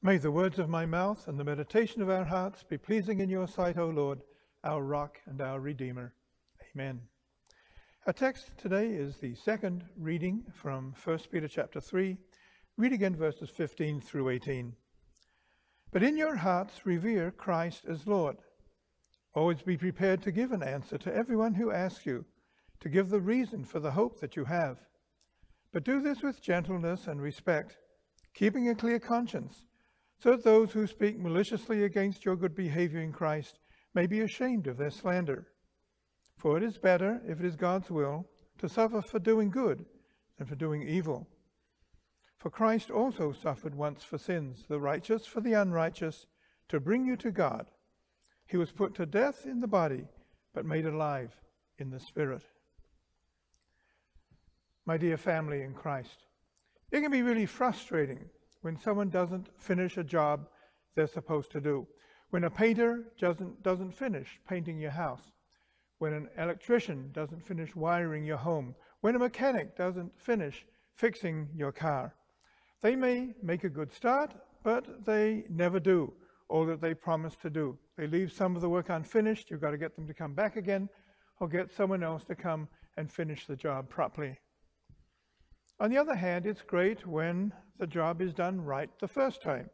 May the words of my mouth and the meditation of our hearts be pleasing in your sight, O Lord, our rock and our redeemer. Amen. Our text today is the second reading from 1 Peter chapter 3. Read again verses 15 through 18. But in your hearts revere Christ as Lord. Always be prepared to give an answer to everyone who asks you, to give the reason for the hope that you have. But do this with gentleness and respect, keeping a clear conscience so that those who speak maliciously against your good behavior in Christ may be ashamed of their slander. For it is better, if it is God's will, to suffer for doing good than for doing evil. For Christ also suffered once for sins, the righteous for the unrighteous, to bring you to God. He was put to death in the body, but made alive in the spirit. My dear family in Christ, it can be really frustrating when someone doesn't finish a job they're supposed to do. When a painter doesn't, doesn't finish painting your house. When an electrician doesn't finish wiring your home. When a mechanic doesn't finish fixing your car. They may make a good start, but they never do all that they promised to do. They leave some of the work unfinished. You've got to get them to come back again or get someone else to come and finish the job properly. On the other hand, it's great when the job is done right the first time.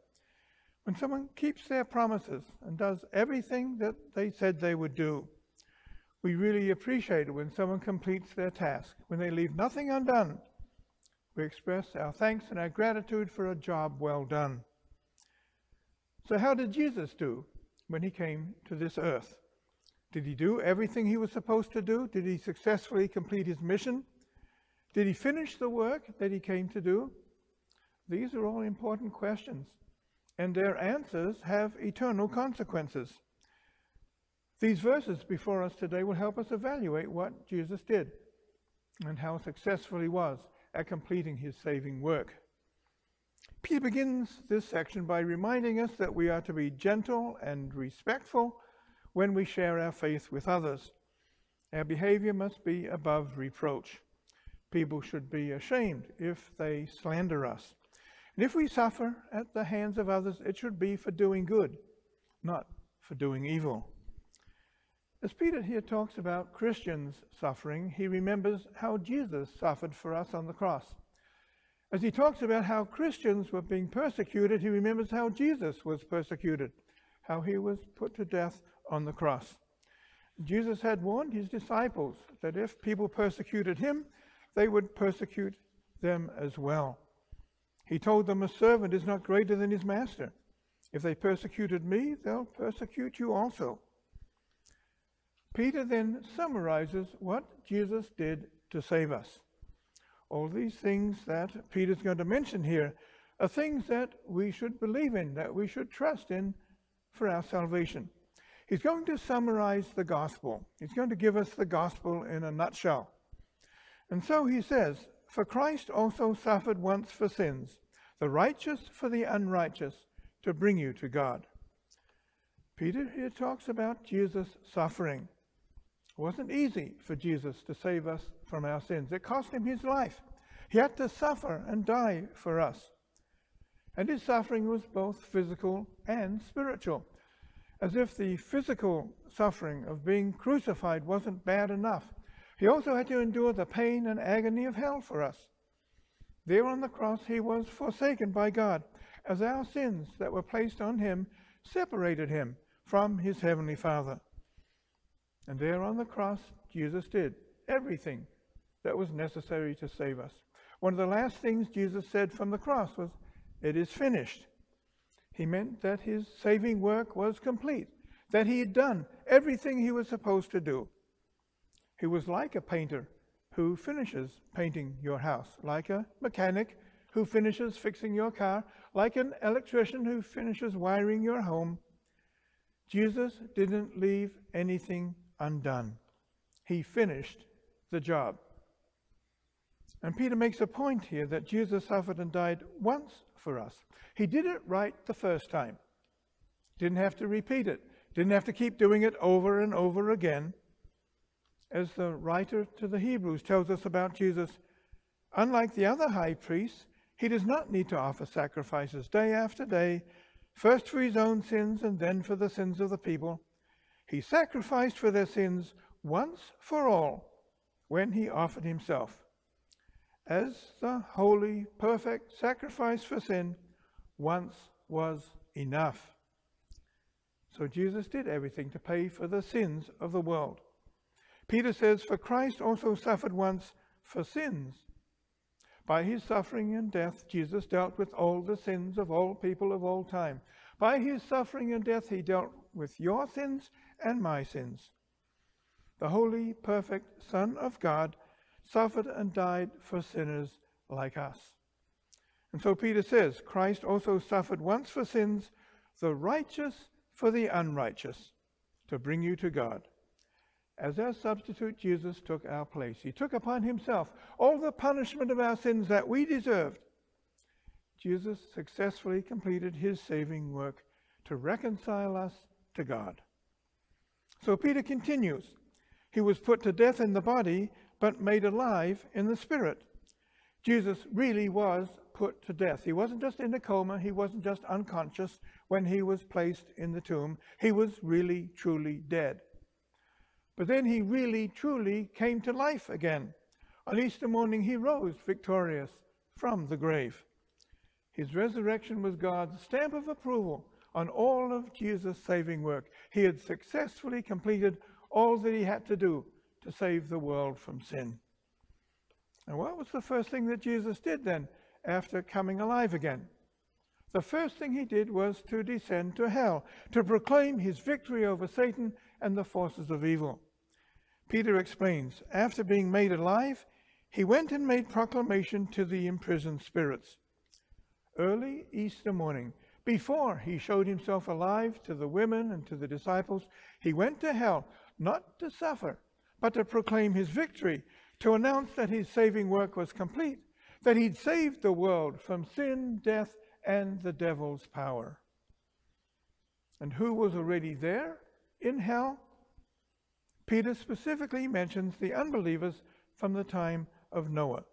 When someone keeps their promises and does everything that they said they would do, we really appreciate it when someone completes their task, when they leave nothing undone. We express our thanks and our gratitude for a job well done. So, how did Jesus do when he came to this earth? Did he do everything he was supposed to do? Did he successfully complete his mission? Did he finish the work that he came to do? These are all important questions, and their answers have eternal consequences. These verses before us today will help us evaluate what Jesus did and how successful he was at completing his saving work. Peter begins this section by reminding us that we are to be gentle and respectful when we share our faith with others. Our behavior must be above reproach. People should be ashamed if they slander us. And if we suffer at the hands of others, it should be for doing good, not for doing evil. As Peter here talks about Christians suffering, he remembers how Jesus suffered for us on the cross. As he talks about how Christians were being persecuted, he remembers how Jesus was persecuted, how he was put to death on the cross. Jesus had warned his disciples that if people persecuted him, they would persecute them as well. He told them, A servant is not greater than his master. If they persecuted me, they'll persecute you also. Peter then summarizes what Jesus did to save us. All these things that Peter's going to mention here are things that we should believe in, that we should trust in for our salvation. He's going to summarize the gospel. He's going to give us the gospel in a nutshell. And so he says, For Christ also suffered once for sins, the righteous for the unrighteous, to bring you to God. Peter here talks about Jesus suffering. It wasn't easy for Jesus to save us from our sins. It cost him his life. He had to suffer and die for us. And his suffering was both physical and spiritual. As if the physical suffering of being crucified wasn't bad enough, he also had to endure the pain and agony of hell for us. There on the cross, he was forsaken by God, as our sins that were placed on him separated him from his heavenly Father. And there on the cross, Jesus did everything that was necessary to save us. One of the last things Jesus said from the cross was, It is finished. He meant that his saving work was complete, that he had done everything he was supposed to do. He was like a painter who finishes painting your house, like a mechanic who finishes fixing your car, like an electrician who finishes wiring your home. Jesus didn't leave anything undone. He finished the job. And Peter makes a point here that Jesus suffered and died once for us. He did it right the first time. Didn't have to repeat it. Didn't have to keep doing it over and over again as the writer to the Hebrews tells us about Jesus, unlike the other high priests, He does not need to offer sacrifices day after day, first for his own sins and then for the sins of the people. He sacrificed for their sins once for all when he offered himself. As the holy, perfect sacrifice for sin once was enough. So Jesus did everything to pay for the sins of the world. Peter says, For Christ also suffered once for sins. By his suffering and death, Jesus dealt with all the sins of all people of all time. By his suffering and death, he dealt with your sins and my sins. The holy, perfect Son of God suffered and died for sinners like us. And so Peter says, Christ also suffered once for sins, the righteous for the unrighteous, to bring you to God. As our substitute, Jesus took our place. He took upon himself all the punishment of our sins that we deserved. Jesus successfully completed his saving work to reconcile us to God. So Peter continues He was put to death in the body, but made alive in the spirit. Jesus really was put to death. He wasn't just in a coma, he wasn't just unconscious when he was placed in the tomb. He was really, truly dead. But then he really, truly came to life again. On Easter morning, he rose victorious from the grave. His resurrection was God's stamp of approval on all of Jesus' saving work. He had successfully completed all that he had to do to save the world from sin. And what was the first thing that Jesus did then after coming alive again? The first thing he did was to descend to hell, to proclaim his victory over Satan and the forces of evil. Peter explains after being made alive, he went and made proclamation to the imprisoned spirits. Early Easter morning, before he showed himself alive to the women and to the disciples, he went to hell, not to suffer, but to proclaim his victory, to announce that his saving work was complete, that he'd saved the world from sin, death, and the devil's power. And who was already there in hell? Peter specifically mentions the unbelievers from the time of Noah.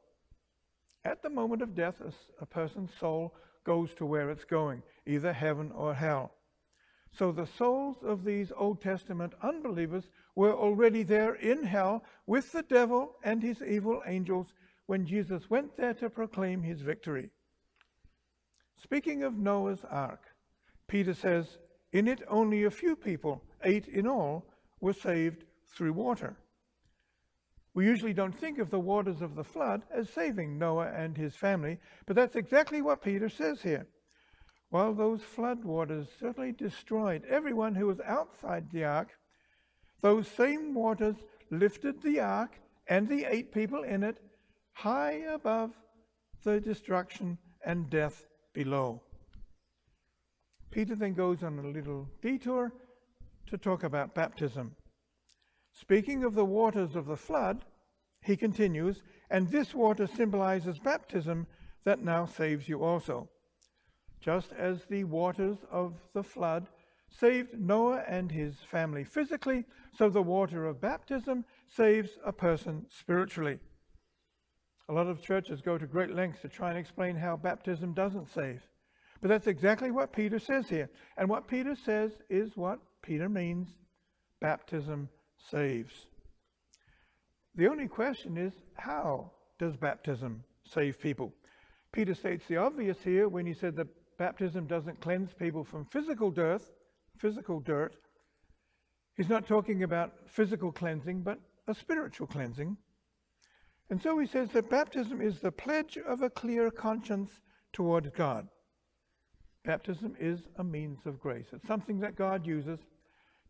At the moment of death, a, person's soul goes to where it's going, either heaven or hell. So the souls of these Old Testament unbelievers were already there in hell with the devil and his evil angels when Jesus went there to proclaim his victory. Speaking of Noah's ark, Peter says, In it only a few people, eight in all, were saved through water. We usually don't think of the waters of the flood as saving Noah and his family, but that's exactly what Peter says here. While those flood waters certainly destroyed everyone who was outside the ark, those same waters lifted the ark and the eight people in it high above the destruction and death below. Peter then goes on a little detour to talk about baptism. Speaking of the waters of the flood, he continues, and this water symbolizes baptism that now saves you also. Just as the waters of the flood saved Noah and his family physically, so the water of baptism saves a person spiritually. A lot of churches go to great lengths to try and explain how baptism doesn't save. But that's exactly what Peter says here. And what Peter says is what Peter means baptism saves. The only question is how does baptism save people? Peter states the obvious here when he said that baptism doesn't cleanse people from physical dirt, physical dirt. He's not talking about physical cleansing, but a spiritual cleansing. And so he says that baptism is the pledge of a clear conscience toward God. Baptism is a means of grace. It's something that God uses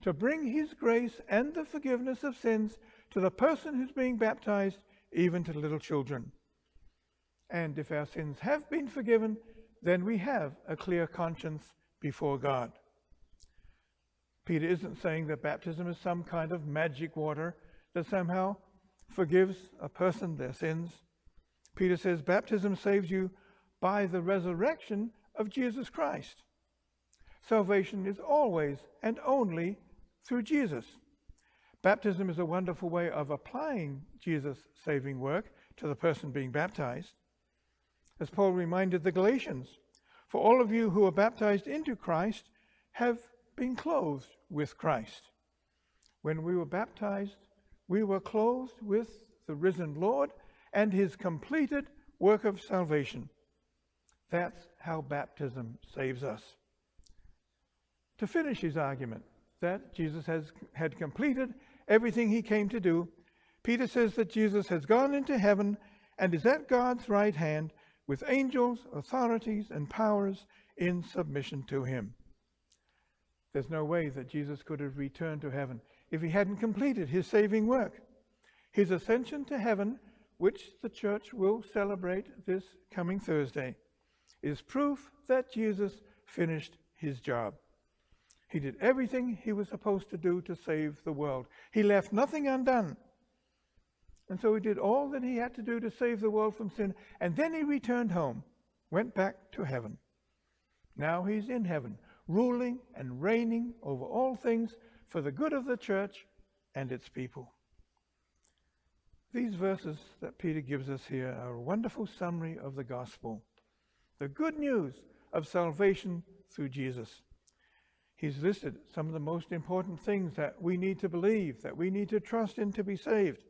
to bring his grace and the forgiveness of sins to the person who's being baptized, even to little children. And if our sins have been forgiven, then we have a clear conscience before God. Peter isn't saying that baptism is some kind of magic water that somehow forgives a person their sins. Peter says baptism saves you by the resurrection of Jesus Christ. Salvation is always and only through Jesus. Baptism is a wonderful way of applying Jesus' saving work to the person being baptized. As Paul reminded the Galatians, for all of you who are baptized into Christ have been clothed with Christ. When we were baptized, we were clothed with the risen Lord and his completed work of salvation. That's how baptism saves us. To finish his argument that Jesus has had completed everything he came to do, Peter says that Jesus has gone into heaven and is at God's right hand with angels, authorities, and powers in submission to him. There's no way that Jesus could have returned to heaven if he hadn't completed his saving work. His ascension to heaven, which the church will celebrate this coming Thursday, is proof that Jesus finished his job. He did everything he was supposed to do to save the world. He left nothing undone. And so he did all that he had to do to save the world from sin. And then he returned home, went back to heaven. Now he's in heaven, ruling and reigning over all things for the good of the church and its people. These verses that Peter gives us here are a wonderful summary of the gospel, the good news of salvation through Jesus. He's listed some of the most important things that we need to believe, that we need to trust in to be saved.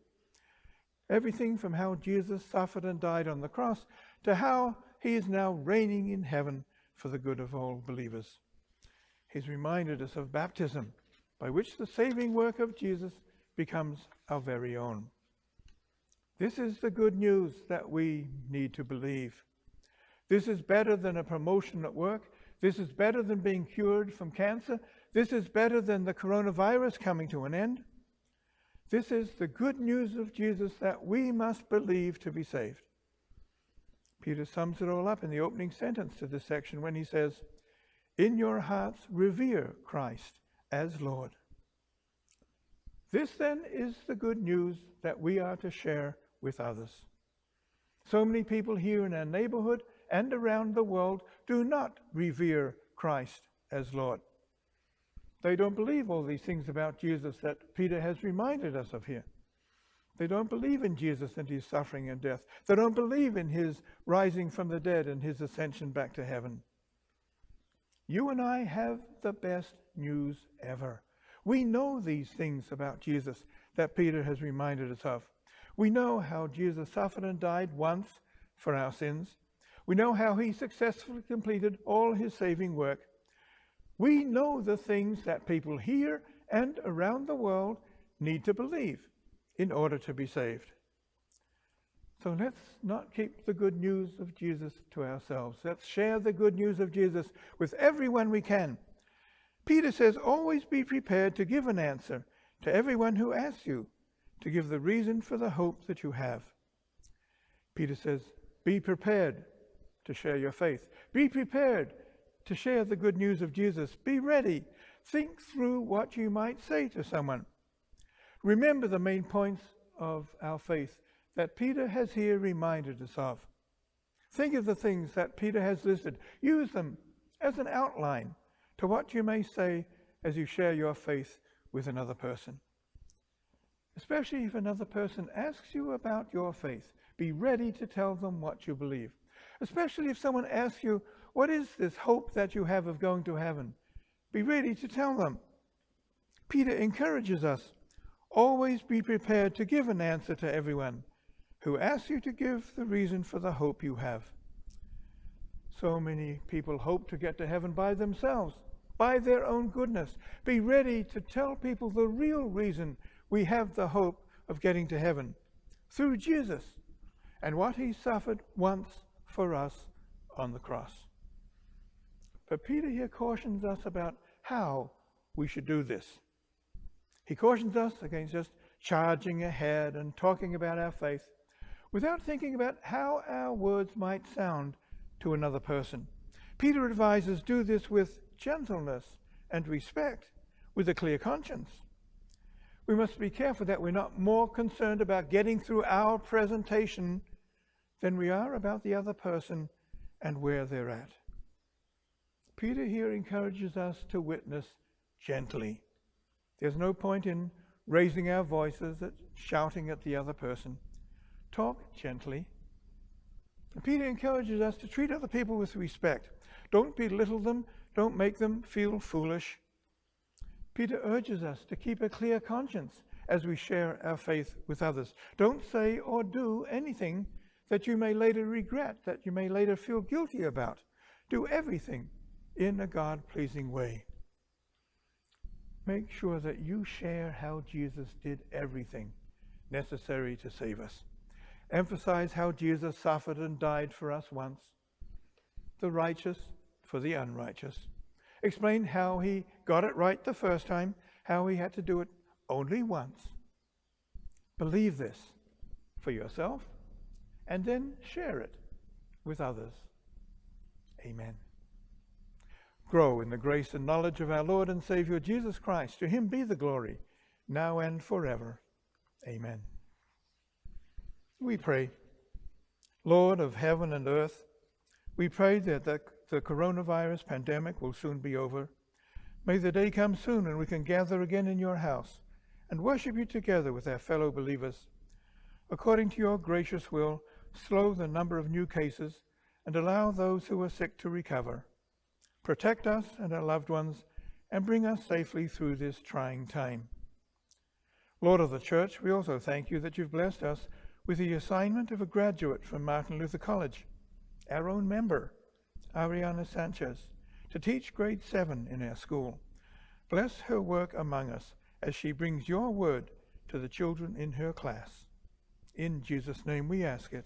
Everything from how Jesus suffered and died on the cross to how he is now reigning in heaven for the good of all believers. He's reminded us of baptism, by which the saving work of Jesus becomes our very own. This is the good news that we need to believe. This is better than a promotion at work. This is better than being cured from cancer. This is better than the coronavirus coming to an end. This is the good news of Jesus that we must believe to be saved. Peter sums it all up in the opening sentence to this section when he says, In your hearts revere Christ as Lord. This then is the good news that we are to share with others. So many people here in our neighborhood and around the world do not revere Christ as Lord. They don't believe all these things about Jesus that Peter has reminded us of here. They don't believe in Jesus and his suffering and death. They don't believe in his rising from the dead and his ascension back to heaven. You and I have the best news ever. We know these things about Jesus that Peter has reminded us of. We know how Jesus suffered and died once for our sins. We know how he successfully completed all his saving work. We know the things that people here and around the world need to believe in order to be saved. So let's not keep the good news of Jesus to ourselves. Let's share the good news of Jesus with everyone we can. Peter says, always be prepared to give an answer to everyone who asks you, to give the reason for the hope that you have. Peter says, be prepared to share your faith. Be prepared to share the good news of Jesus. Be ready. Think through what you might say to someone. Remember the main points of our faith that Peter has here reminded us of. Think of the things that Peter has listed. Use them as an outline to what you may say as you share your faith with another person. Especially if another person asks you about your faith, be ready to tell them what you believe. Especially if someone asks you, What is this hope that you have of going to heaven? Be ready to tell them. Peter encourages us always be prepared to give an answer to everyone who asks you to give the reason for the hope you have. So many people hope to get to heaven by themselves, by their own goodness. Be ready to tell people the real reason we have the hope of getting to heaven through Jesus and what he suffered once for us on the cross. But Peter here cautions us about how we should do this. He cautions us against just charging ahead and talking about our faith without thinking about how our words might sound to another person. Peter advises do this with gentleness and respect, with a clear conscience. We must be careful that we're not more concerned about getting through our presentation than we are about the other person and where they're at. Peter here encourages us to witness gently. There's no point in raising our voices, at shouting at the other person. Talk gently. Peter encourages us to treat other people with respect. Don't belittle them, don't make them feel foolish. Peter urges us to keep a clear conscience as we share our faith with others. Don't say or do anything that you may later regret, that you may later feel guilty about. Do everything in a God pleasing way. Make sure that you share how Jesus did everything necessary to save us. Emphasize how Jesus suffered and died for us once, the righteous for the unrighteous. Explain how he got it right the first time, how he had to do it only once. Believe this for yourself and then share it with others. Amen. Grow in the grace and knowledge of our Lord and Savior Jesus Christ. To him be the glory, now and forever. Amen. We pray, Lord of heaven and earth, we pray that the, the coronavirus pandemic will soon be over. May the day come soon and we can gather again in your house and worship you together with our fellow believers. According to your gracious will, slow the number of new cases and allow those who are sick to recover. Protect us and our loved ones and bring us safely through this trying time. Lord of the Church, we also thank you that you've blessed us with the assignment of a graduate from Martin Luther College, our own member, Ariana Sanchez, to teach grade 7 in our school. Bless her work among us as she brings your word to the children in her class. In Jesus' name we ask it.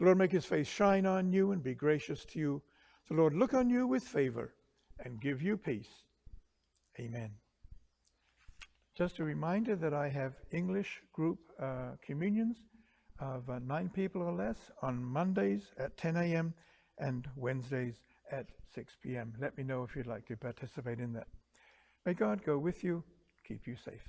The Lord make his face shine on you and be gracious to you. The Lord look on you with favor and give you peace. Amen. Just a reminder that I have English group uh, communions of uh, nine people or less on Mondays at 10 a.m. and Wednesdays at 6 p.m. Let me know if you'd like to participate in that. May God go with you, keep you safe.